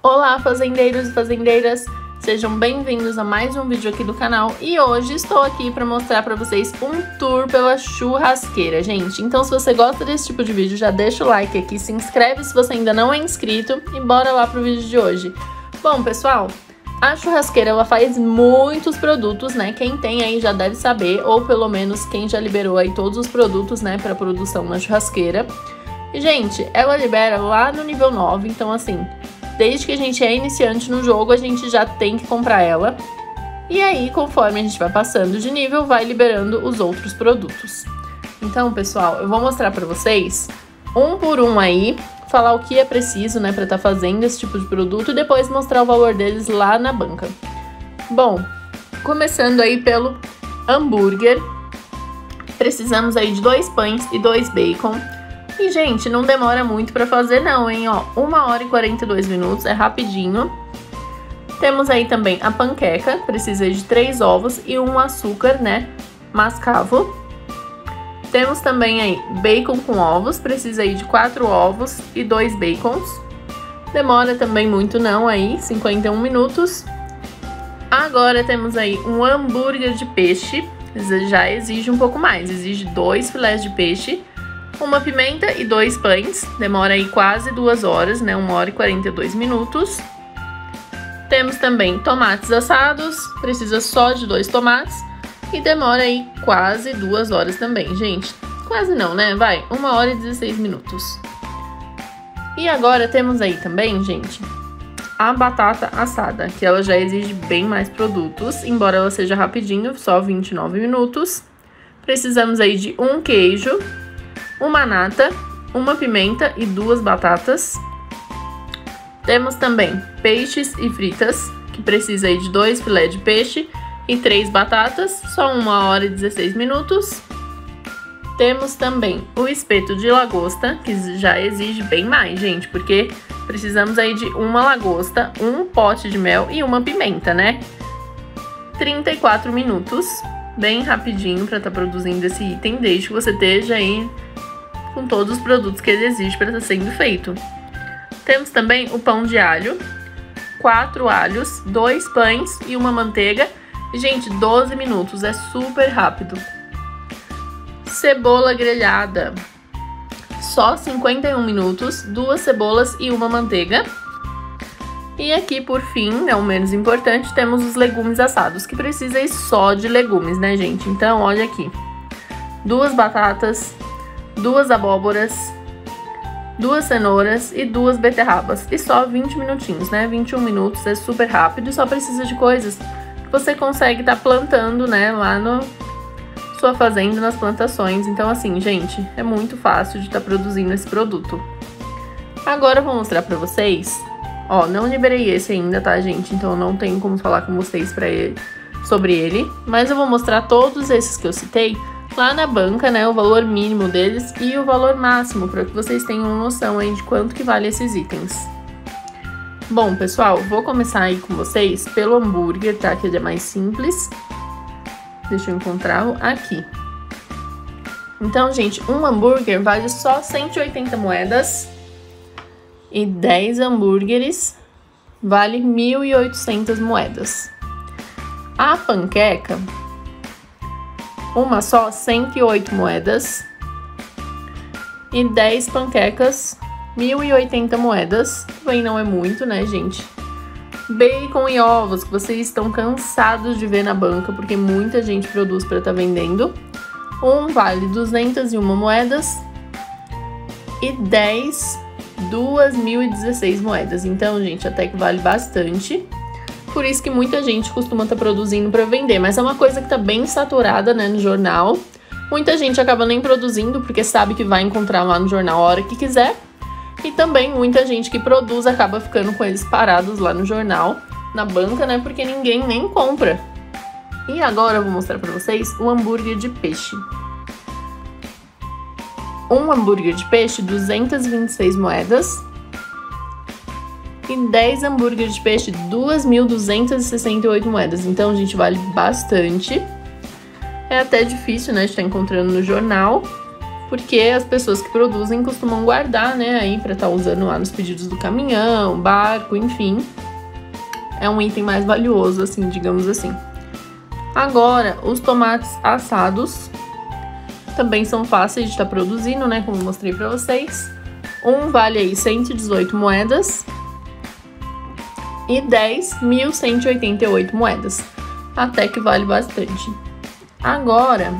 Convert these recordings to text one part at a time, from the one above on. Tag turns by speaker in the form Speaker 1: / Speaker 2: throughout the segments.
Speaker 1: Olá, fazendeiros e fazendeiras! Sejam bem-vindos a mais um vídeo aqui do canal e hoje estou aqui para mostrar para vocês um tour pela churrasqueira, gente. Então se você gosta desse tipo de vídeo, já deixa o like aqui, se inscreve se você ainda não é inscrito e bora lá pro vídeo de hoje. Bom, pessoal, a churrasqueira ela faz muitos produtos, né? Quem tem aí já deve saber, ou pelo menos quem já liberou aí todos os produtos, né, para produção na churrasqueira. E, gente, ela libera lá no nível 9, então assim, desde que a gente é iniciante no jogo, a gente já tem que comprar ela. E aí, conforme a gente vai passando de nível, vai liberando os outros produtos. Então, pessoal, eu vou mostrar para vocês um por um aí, falar o que é preciso, né, para estar tá fazendo esse tipo de produto e depois mostrar o valor deles lá na banca. Bom, começando aí pelo hambúrguer, precisamos aí de dois pães e dois bacon. E, gente, não demora muito pra fazer não, hein? Ó, 1 hora e 42 minutos, é rapidinho. Temos aí também a panqueca, precisa de 3 ovos e um açúcar, né, mascavo. Temos também aí bacon com ovos, precisa aí de 4 ovos e 2 bacons. Demora também muito não aí, 51 minutos. Agora temos aí um hambúrguer de peixe, já exige um pouco mais, exige dois filés de peixe uma pimenta e dois pães. Demora aí quase duas horas, né? Uma hora e 42 minutos. Temos também tomates assados, precisa só de dois tomates. E demora aí quase duas horas também, gente. Quase não, né? Vai, uma hora e 16 minutos. E agora temos aí também, gente, a batata assada, que ela já exige bem mais produtos, embora ela seja rapidinho, só 29 minutos. Precisamos aí de um queijo, uma nata, uma pimenta e duas batatas. Temos também peixes e fritas, que precisa aí de dois filé de peixe e três batatas, só uma hora e 16 minutos. Temos também o espeto de lagosta, que já exige bem mais, gente, porque precisamos aí de uma lagosta, um pote de mel e uma pimenta, né? 34 minutos, bem rapidinho para estar tá produzindo esse item, desde que você esteja aí com todos os produtos que ele exige para estar sendo feito. Temos também o pão de alho, quatro alhos, dois pães e uma manteiga. Gente, 12 minutos, é super rápido. Cebola grelhada, só 51 minutos, duas cebolas e uma manteiga. E aqui, por fim, não menos importante, temos os legumes assados, que precisa só de legumes, né, gente? Então, olha aqui. Duas batatas, duas abóboras, duas cenouras e duas beterrabas. E só 20 minutinhos, né? 21 minutos, é super rápido e só precisa de coisas que você consegue estar tá plantando, né, lá no sua fazenda, nas plantações. Então, assim, gente, é muito fácil de estar tá produzindo esse produto. Agora eu vou mostrar pra vocês. Ó, não liberei esse ainda, tá, gente? Então não tenho como falar com vocês pra ele, sobre ele. Mas eu vou mostrar todos esses que eu citei lá na banca, né, o valor mínimo deles e o valor máximo, para que vocês tenham noção aí de quanto que vale esses itens. Bom, pessoal, vou começar aí com vocês pelo hambúrguer, tá? Que ele é mais simples. Deixa eu encontrar aqui. Então, gente, um hambúrguer vale só 180 moedas e 10 hambúrgueres vale 1.800 moedas. A panqueca uma só 108 moedas e 10 panquecas 1080 moedas. Também não é muito, né, gente? Bacon e ovos, que vocês estão cansados de ver na banca, porque muita gente produz para estar tá vendendo. Um vale 201 moedas e 10, 2.016 moedas. Então, gente, até que vale bastante por isso que muita gente costuma estar tá produzindo para vender, mas é uma coisa que está bem saturada, né, no jornal. Muita gente acaba nem produzindo porque sabe que vai encontrar lá no jornal a hora que quiser. E também muita gente que produz acaba ficando com eles parados lá no jornal, na banca, né, porque ninguém nem compra. E agora eu vou mostrar para vocês o hambúrguer de peixe. Um hambúrguer de peixe, 226 moedas e 10 hambúrgueres de peixe, 2.268 moedas. Então, gente, vale bastante. É até difícil, né, de estar encontrando no jornal. porque as pessoas que produzem costumam guardar, né, aí para estar tá usando lá nos pedidos do caminhão, barco, enfim. É um item mais valioso, assim, digamos assim. Agora, os tomates assados também são fáceis de estar tá produzindo, né, como mostrei para vocês. Um vale aí 118 moedas e 10.188 moedas. Até que vale bastante. Agora,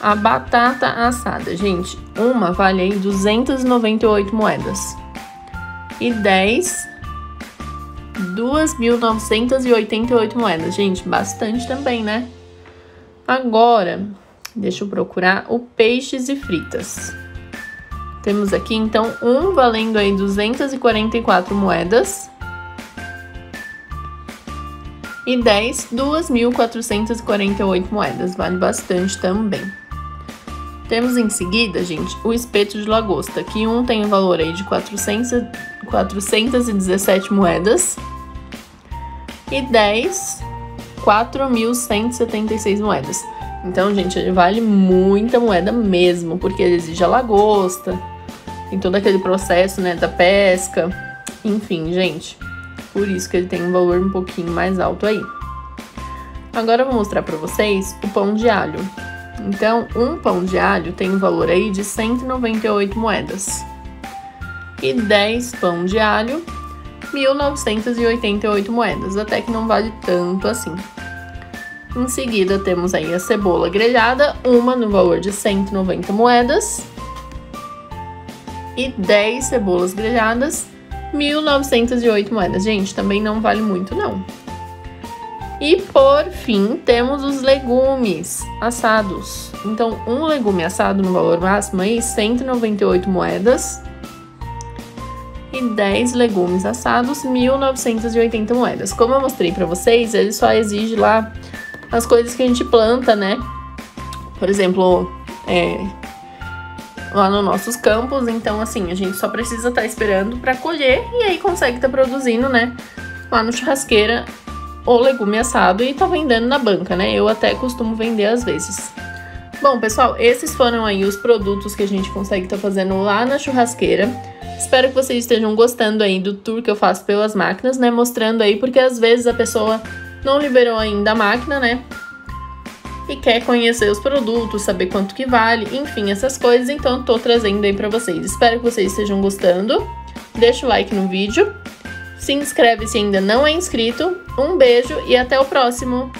Speaker 1: a batata assada, gente, uma vale aí 298 moedas. E 10, 2.988 moedas. Gente, bastante também, né? Agora, deixa eu procurar o peixes e fritas. Temos aqui, então, um valendo aí 244 moedas. E 10, 2.448 moedas. Vale bastante também. Temos em seguida, gente, o espeto de lagosta, que um tem o um valor aí de 400, 417 moedas e 10, 4.176 moedas. Então, gente, ele vale muita moeda mesmo, porque ele exige a lagosta, tem todo aquele processo, né, da pesca, enfim, gente. Por isso que ele tem um valor um pouquinho mais alto aí. Agora eu vou mostrar para vocês o pão de alho. Então, um pão de alho tem um valor aí de 198 moedas. E 10 pão de alho, 1988 moedas, até que não vale tanto assim. Em seguida, temos aí a cebola grelhada, uma no valor de 190 moedas. E 10 cebolas grelhadas, 1908 moedas. Gente, também não vale muito não. E por fim, temos os legumes assados. Então, um legume assado no valor máximo aí, 198 moedas. E 10 legumes assados, 1980 moedas. Como eu mostrei para vocês, ele só exige lá as coisas que a gente planta, né? Por exemplo, é, lá nos nossos campos. Então, assim, a gente só precisa estar tá esperando para colher e aí consegue estar tá produzindo, né? Lá no churrasqueira o legume assado e tá vendendo na banca, né? Eu até costumo vender às vezes. Bom, pessoal, esses foram aí os produtos que a gente consegue estar tá fazendo lá na churrasqueira. Espero que vocês estejam gostando aí do tour que eu faço pelas máquinas, né? Mostrando aí, porque às vezes a pessoa não liberou ainda a máquina, né? E quer conhecer os produtos, saber quanto que vale, enfim, essas coisas. Então, tô trazendo aí pra vocês. Espero que vocês estejam gostando. Deixa o like no vídeo se inscreve se ainda não é inscrito. Um beijo e até o próximo!